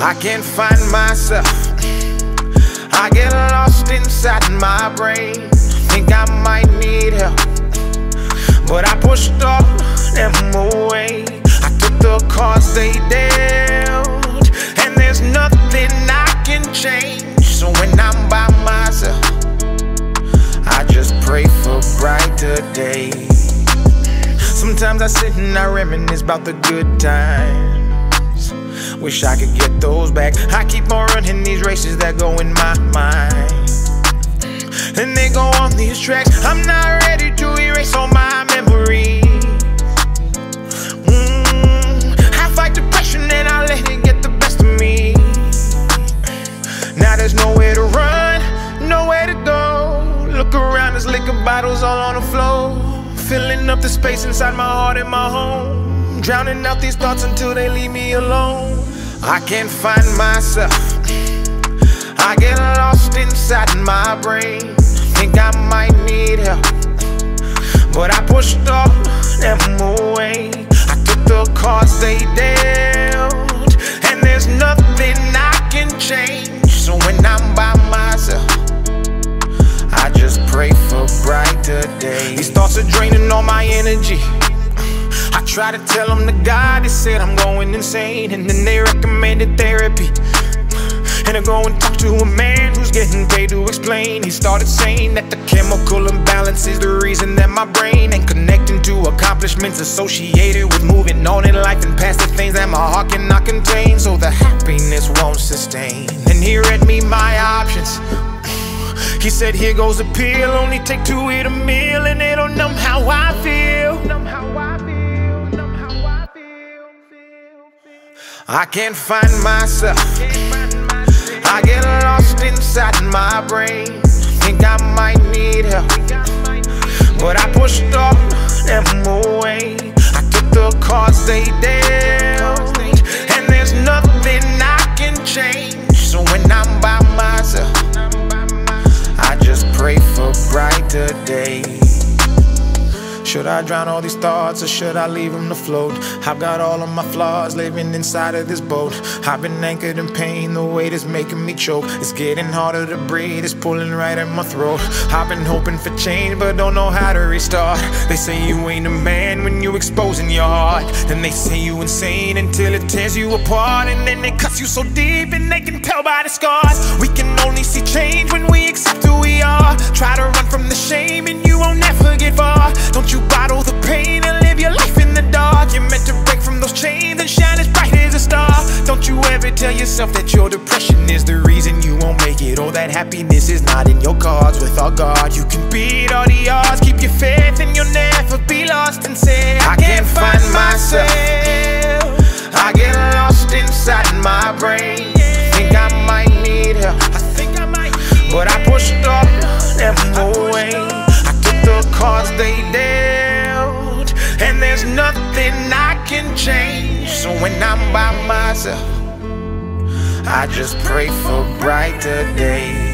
I can't find myself. I get lost inside my brain. Think I might need help. But I pushed all them away. I took the cards they dealt. And there's nothing I can change. So when I'm by myself, I just pray for brighter days. Sometimes I sit and I reminisce about the good times. Wish I could get those back. I keep on running these races that go in my mind. And they go on these tracks. I'm not ready to erase all my memories. Mm, I fight depression and I let it get the best of me. Now there's nowhere to run, nowhere to go. Look around, there's liquor bottles all on the floor. Filling up the space inside my heart and my home. Drowning out these thoughts until they leave me alone. I can't find myself. I get lost inside my brain. Think I might need help. But I pushed all them away. I took the cards they dealt. And there's nothing I can change. So when I'm by myself, I just pray for brighter days. These thoughts are draining all my energy. Try to tell them the God, they said I'm going insane, and then they recommended therapy. And I go and talk to a man who's getting paid to explain. He started saying that the chemical imbalance is the reason that my brain ain't connecting to accomplishments associated with moving on in life and past the things that my heart cannot contain. So the happiness won't sustain. And he read me my options. He said, Here goes a pill, only take two eat a meal, and it'll. Numb how I feel, I can't find myself. I get lost inside my brain. Think I might need help. But I pushed all them away. I took the cards they dealt. And there's nothing I can change. So when I'm by myself, I just pray for brighter days. Should I drown all these thoughts or should I leave them to float? I've got all of my flaws living inside of this boat. I've been anchored in pain, the weight is making me choke. It's getting harder to breathe, it's pulling right at my throat. I've been hoping for change, but don't know how to restart. They say you ain't a man when you're exposing your heart. Then they say you insane until it tears you apart. And then it cuts you so deep and they can tell by the scars. We can only see change when we accept who we are. Try to run from the shame and you won't never yourself that your depression is the reason you won't make it, or that happiness is not in your cards. With our God, you can beat all the odds. Keep your faith and you'll never be lost. And say, I can't find myself. I get lost inside my brain. Think I might need help. I think I might. But I pushed all them away. I took the cards they dealt. And there's nothing I can change. So when I'm by myself, I just pray for brighter days.